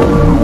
you.